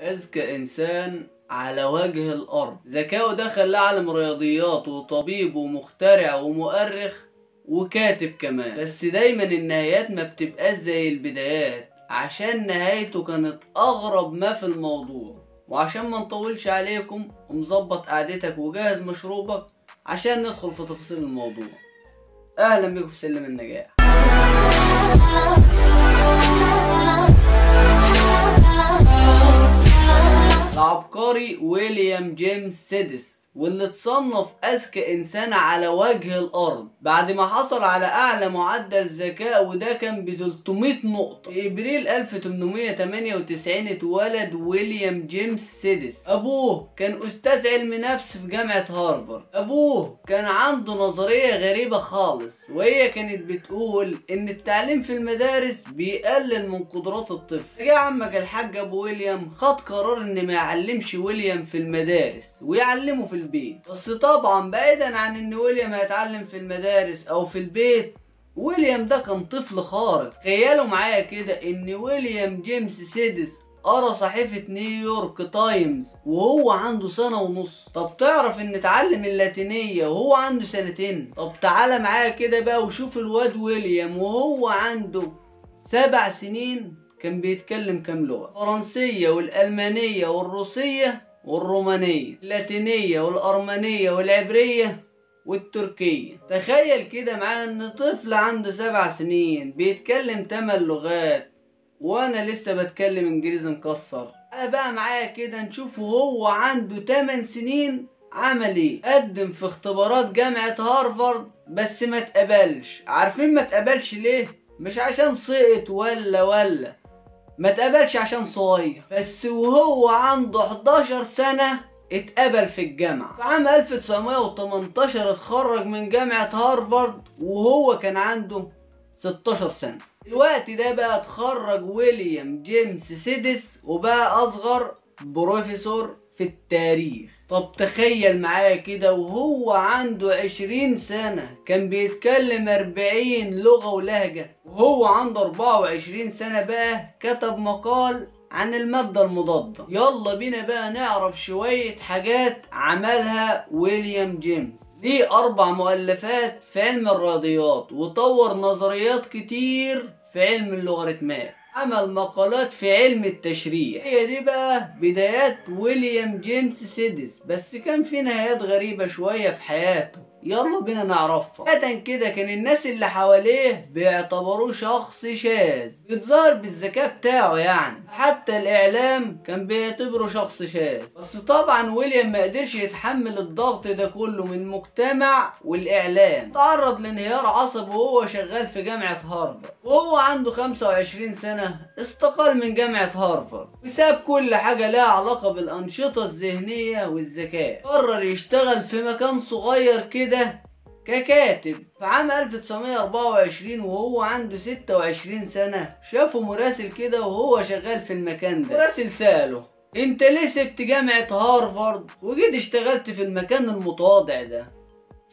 أذكى إنسان على وجه الأرض. ذكاؤه ده خلاه عالم رياضيات وطبيب ومخترع ومؤرخ وكاتب كمان. بس دايما النهايات ما بتبقاش زي البدايات عشان نهايته كانت أغرب ما في الموضوع. وعشان ما نطولش عليكم مظبط قعدتك وجهز مشروبك عشان ندخل في تفاصيل الموضوع. أهلا بكم في سلم النجاح. العبقري ويليام جيمس سيدس. واللي اتصنف أذكى إنسان على وجه الأرض. بعد ما حصل على أعلى معدل ذكاء وده كان ب 300 نقطة في إبريل 1898 اتولد ويليام جيمس سيدس. أبوه كان أستاذ علم نفس في جامعة هارفارد. أبوه كان عنده نظرية غريبة خالص وهي كانت بتقول إن التعليم في المدارس بيقلل من قدرات الطفل. جه عمك الحاج أبو ويليام خد قرار إن ما يعلمش ويليام في المدارس ويعلمه في البيت. بس طبعا بعيدا عن إن ويليام هيتعلم في المدارس أو في البيت ويليام ده كان طفل خارق. تخيلوا معايا كده إن ويليام جيمس سيدس قرأ صحيفة نيويورك تايمز وهو عنده سنة ونص. طب تعرف إن اتعلم اللاتينية وهو عنده سنتين؟ طب تعالى معايا كده بقى وشوف الواد ويليام وهو عنده سبع سنين كان بيتكلم كام لغة؟ فرنسية والألمانية والروسية والرومانية اللاتينية والأرمنية والعبرية والتركية. تخيل كده معايا إن طفل عنده سبع سنين بيتكلم تمن لغات وأنا لسه بتكلم إنجليزي مكسر. أنا بقى معايا كده نشوف هو عنده 8 سنين عمل إيه. قدم في اختبارات جامعة هارفارد بس ما اتقبلش. عارفين ما اتقبلش ليه؟ مش عشان سقط ولا ولا. ما اتقبلش عشان صغير. بس وهو عنده 11 سنة اتقبل في الجامعة. في عام 1918 اتخرج من جامعة هارفارد وهو كان عنده 16 سنة. الوقت ده بقى اتخرج ويليام جيمس سيدس وبقى أصغر بروفيسور في التاريخ. طب تخيل معايا كده وهو عنده عشرين سنة كان بيتكلم أربعين لغة ولهجة وهو عنده أربعة وعشرين سنة بقى كتب مقال عن المادة المضادة. يلا بينا بقى نعرف شوية حاجات عملها ويليام جيمس. ليه أربع مؤلفات في علم الرياضيات وطور نظريات كتير في علم اللوغاريتمات عمل مقالات في علم التشريح. هي دي بقى بدايات ويليام جيمس سيدس بس كان في نهايات غريبة شوية في حياته. يلا بينا نعرفها. بداية كده كان الناس اللي حواليه بيعتبروه شخص شاذ. بيتظاهر بالذكاء بتاعه يعني. حتى الإعلام كان بيعتبره شخص شاذ. بس طبعا ويليام ما قدرش يتحمل الضغط ده كله من المجتمع والإعلام. تعرض لانهيار عصبي وهو شغال في جامعة هارفارد. وهو عنده 25 سنة استقال من جامعة هارفارد. وساب كل حاجة لها علاقة بالأنشطة الذهنية والذكاء. قرر يشتغل في مكان صغير كده ككاتب في عام 1924 وهو عنده 26 سنة. شافه مراسل كده وهو شغال في المكان ده. مراسل سأله أنت ليه سبت جامعة هارفارد وجيت اشتغلت في المكان المتواضع ده؟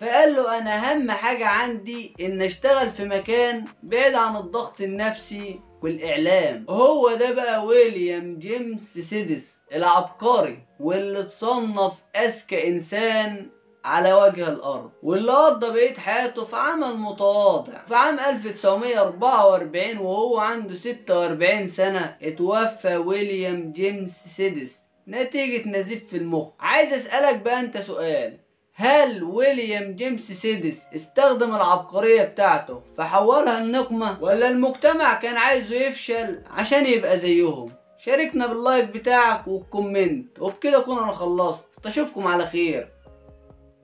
فقال له أنا أهم حاجة عندي إن أشتغل في مكان بعيد عن الضغط النفسي والإعلام. هو ده بقى ويليام جيمس سيدس العبقري واللي اتصنف أذكى إنسان على وجه الأرض واللي قضى بقية حياته في عمل متواضع. في عام 1944 وهو عنده 46 سنة اتوفى ويليام جيمس سيدس. نتيجة نزيف في المخ. عايز أسألك بقى أنت سؤال. هل ويليام جيمس سيدس استخدم العبقرية بتاعته فحولها النقمة ولا المجتمع كان عايزه يفشل عشان يبقى زيهم؟ شاركنا بال like بتاعك وال comment. وبكده أكون أنا خلصت. أشوفكم على خير.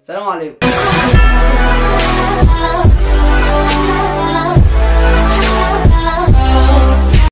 السلام عليكم